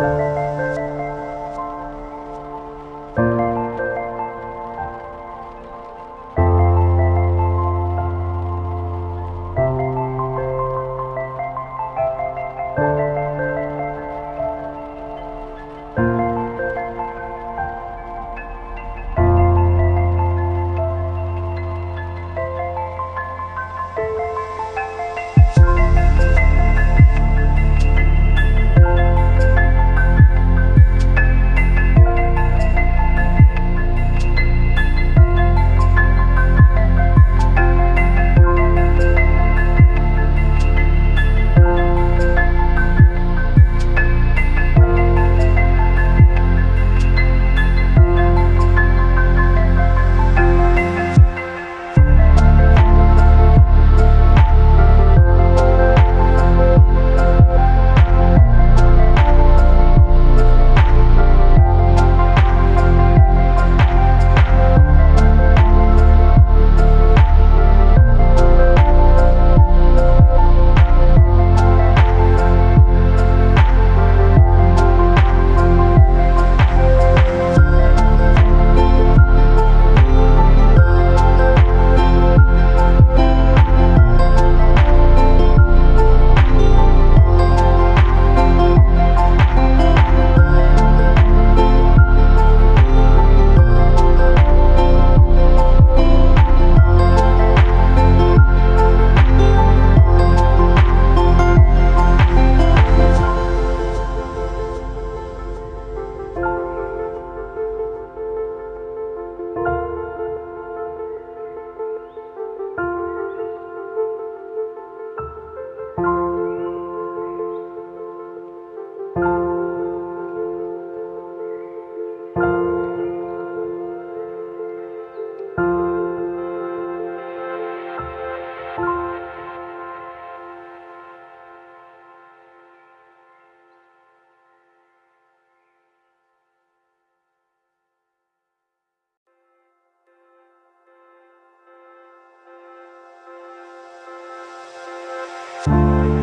Bye. Música